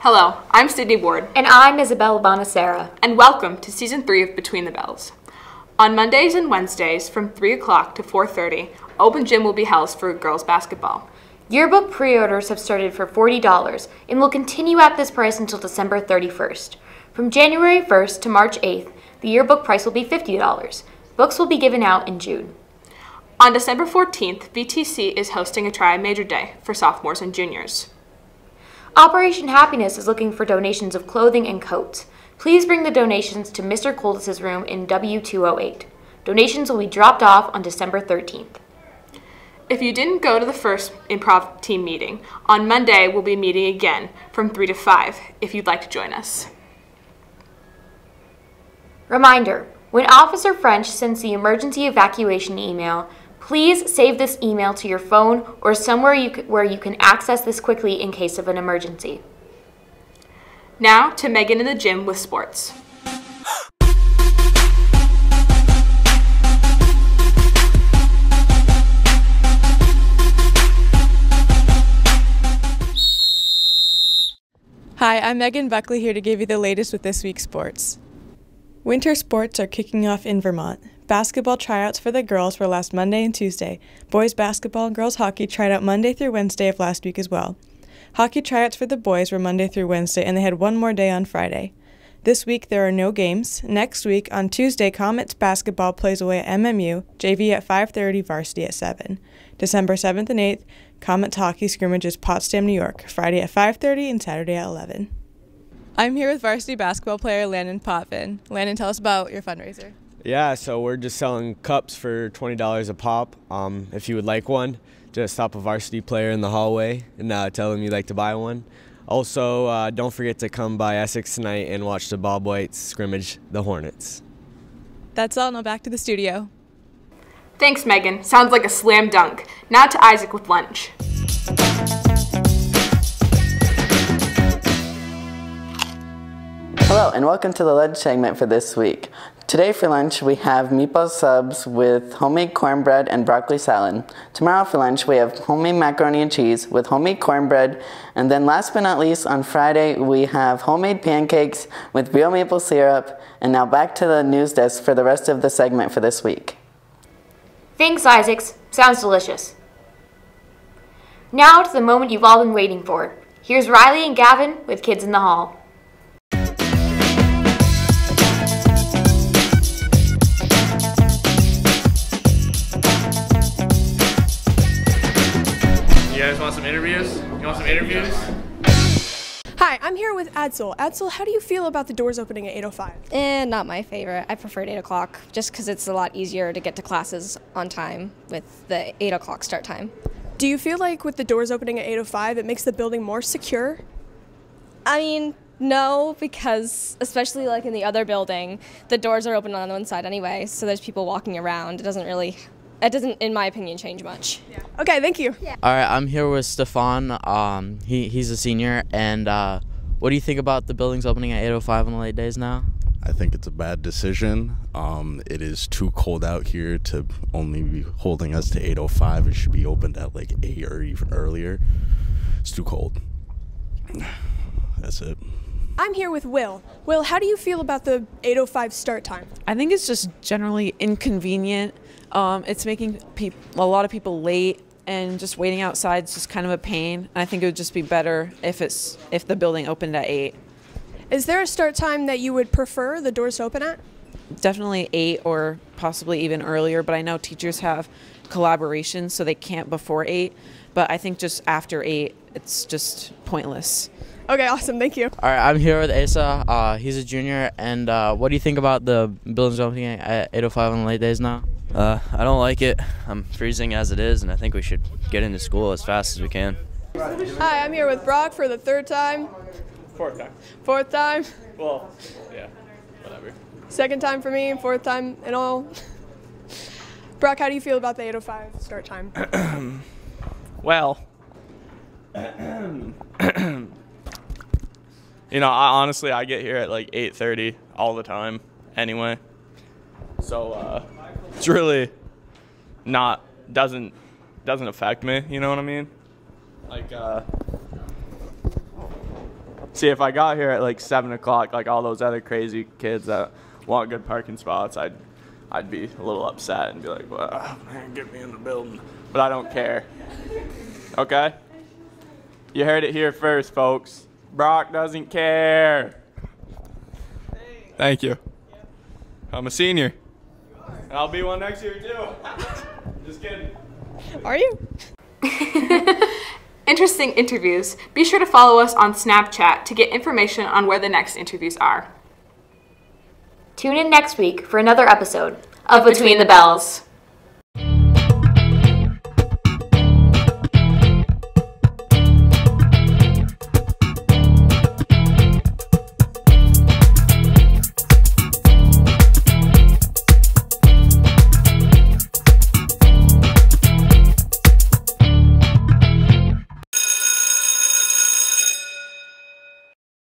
Hello, I'm Sydney Ward, And I'm Isabel Bonacera. and welcome to season three of Between the Bells. On Mondays and Wednesdays from 3 o'clock to 4.30, open gym will be held for girls basketball. Yearbook pre-orders have started for $40 and will continue at this price until December 31st. From January 1st to March 8th, the yearbook price will be $50. Books will be given out in June. On December 14th, VTC is hosting a Tri-Major Day for sophomores and juniors. Operation Happiness is looking for donations of clothing and coats. Please bring the donations to Mr. Coldis' room in W208. Donations will be dropped off on December 13th. If you didn't go to the first improv team meeting, on Monday we'll be meeting again from 3 to 5 if you'd like to join us. Reminder When Officer French sends the emergency evacuation email, please save this email to your phone or somewhere you where you can access this quickly in case of an emergency. Now to Megan in the gym with sports. Hi, I'm Megan Buckley here to give you the latest with this week's sports. Winter sports are kicking off in Vermont. Basketball tryouts for the girls were last Monday and Tuesday. Boys basketball and girls hockey tried out Monday through Wednesday of last week as well. Hockey tryouts for the boys were Monday through Wednesday, and they had one more day on Friday. This week there are no games. Next week on Tuesday, Comets basketball plays away at MMU, JV at 5:30, varsity at 7. December 7th and 8th, Comets hockey scrimmages Potsdam, New York, Friday at 5:30 and Saturday at 11. I'm here with varsity basketball player Landon Potvin. Landon, tell us about your fundraiser. Yeah, so we're just selling cups for twenty dollars a pop. Um, if you would like one, just stop a varsity player in the hallway and uh, tell them you'd like to buy one. Also, uh, don't forget to come by Essex tonight and watch the Bob Whites scrimmage the Hornets. That's all. Now back to the studio. Thanks, Megan. Sounds like a slam dunk. Now to Isaac with lunch. Hello, and welcome to the lunch segment for this week. Today for lunch, we have meatball subs with homemade cornbread and broccoli salad. Tomorrow for lunch, we have homemade macaroni and cheese with homemade cornbread. And then last but not least, on Friday, we have homemade pancakes with real maple syrup. And now back to the news desk for the rest of the segment for this week. Thanks, Isaacs. Sounds delicious. Now to the moment you've all been waiting for. Here's Riley and Gavin with Kids in the Hall. Some interviews? You want some interviews? Hi, I'm here with Adsel. Adsel, how do you feel about the doors opening at 8.05? Eh, not my favorite. I prefer 8 o'clock just because it's a lot easier to get to classes on time with the 8 o'clock start time. Do you feel like with the doors opening at 8.05, it makes the building more secure? I mean, no, because especially like in the other building, the doors are open on one side anyway, so there's people walking around. It doesn't really, it doesn't, in my opinion, change much. Okay, thank you. All right, I'm here with Stefan. Um, he, he's a senior, and uh, what do you think about the buildings opening at 8:05 on the late days now? I think it's a bad decision. Um, it is too cold out here to only be holding us to 8:05. It should be opened at like eight or even earlier. It's too cold. That's it. I'm here with Will. Will, how do you feel about the 8.05 start time? I think it's just generally inconvenient. Um, it's making peop- a lot of people late, and just waiting outside is just kind of a pain. And I think it would just be better if it's if the building opened at eight. Is there a start time that you would prefer the doors to open at? Definitely eight or possibly even earlier. But I know teachers have collaborations, so they can't before eight. But I think just after eight, it's just pointless. Okay, awesome. Thank you. All right, I'm here with Asa. Uh, he's a junior, and uh, what do you think about the buildings opening at 8:05 on the late days now? Uh, I don't like it. I'm freezing as it is, and I think we should get into school as fast as we can. Hi, I'm here with Brock for the third time. Fourth time. Fourth time. Well, yeah, whatever. Second time for me, fourth time in all. Brock, how do you feel about the 8.05 start time? Well, you know, I, honestly, I get here at like 8:30 all the time, anyway. So uh, it's really not doesn't doesn't affect me. You know what I mean? Like, uh, See, if I got here at like seven o'clock, like all those other crazy kids that want good parking spots, I'd I'd be a little upset and be like, well, man, get me in the building. But I don't care. Okay? You heard it here first, folks. Brock doesn't care. Thank you. I'm a senior. And I'll be one next year too. Just kidding. Are you? Interesting interviews. Be sure to follow us on Snapchat to get information on where the next interviews are. Tune in next week for another episode of Between the Bells.